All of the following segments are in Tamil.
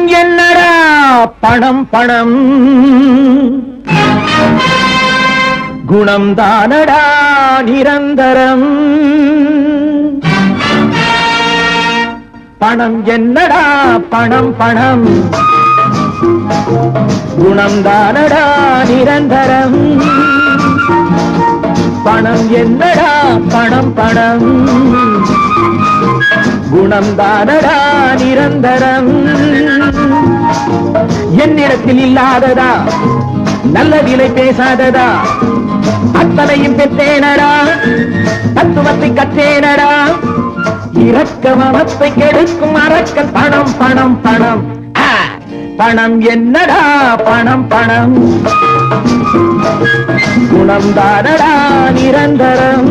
பணம் என்னடா பணம் பணம்? குணம் தானடா நிரந்தரம்? பணம் என்னடா பணம் பணம்? குணம் தானடா நிரந்தரம்? பணம் என்னடா பணம் பணம்? குணம் தானடா நிரந்தரம்? என்னிடத்தில் இல்லாததா? நல்ல விலை பேசாததா? அத்தனையும் பெற்றேனடா. தத்துவத்தை கற்றேனடா. இறக்க மனத்தை கெடுக்கும் அறக்க பணம் பணம் பணம். பணம் என்னடா? பணம் பணம். குணம் தானடா நிரந்தரம்.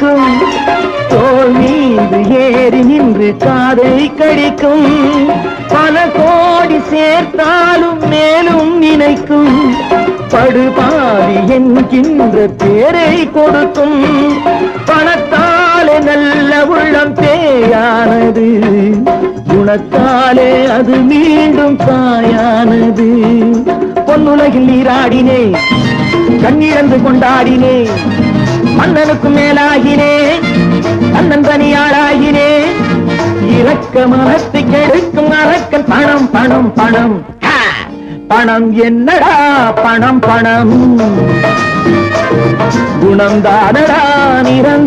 கடிக்கும். தோல் மீது ஏறி நின்று காதை கடிக்கும். பல கோடி சேர்த்தாலும் மேலும் நினைக்கும். படுபாவி என்கின்ற பேரை கொடுக்கும். பணத்தாலே நல்ல உள்ளம் பேயானது. குணத்தாலே அது மீண்டும் தாயானது. பொன்னுலகில் நீராடினே கண்ணிழந்து கொண்டாடினே மன்னனுக்கு மேலாகினே கண்ணன் தனியாளாகினே. இறக்க மனத்தை கெடுக்கும் அறக்க பணம் பணம் பணம். பணம் என்னடா பணம் பணம். குணம் தானடா நிறம்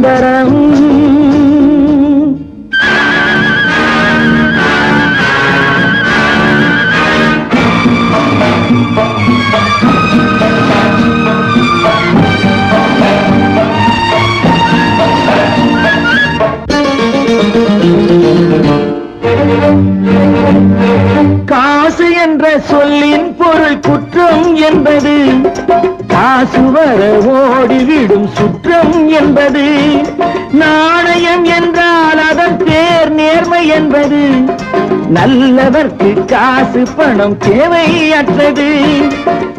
என்பது காசு வர ஓடிவிடும் சுற்றம் என்பது. நாணயம் என்றால் அதன் பேர் நேர்மை என்பது. நல்லவர்க்கு காசு பணம் தேவையற்றது.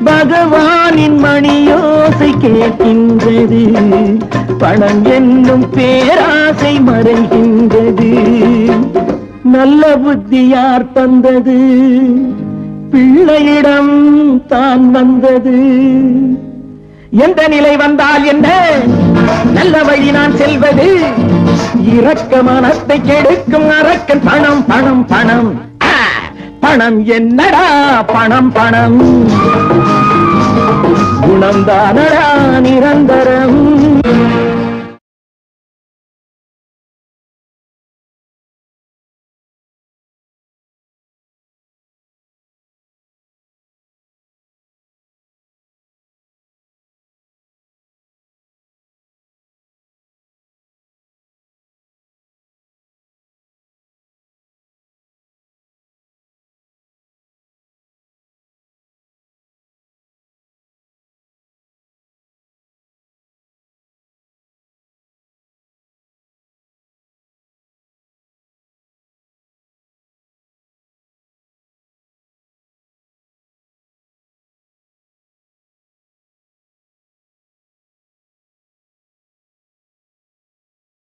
பகவானின் மணியோசை கேட்கின்றது. பணம் என்னும் பேராசை மறைகின்றது. நல்ல புத்தி யார் தந்தது. பிள்ளையிடம் தான் வந்தது. எந்த நிலை வந்தால் என்ன? நல்ல வழி நான் செல்வது. இரக்க மனத்தை கெடுக்கும் அரக்கன் பணம் பணம் பணம். பணம் என்னடா? பணம் பணம். குணம் தானடா நிரந்தரம்.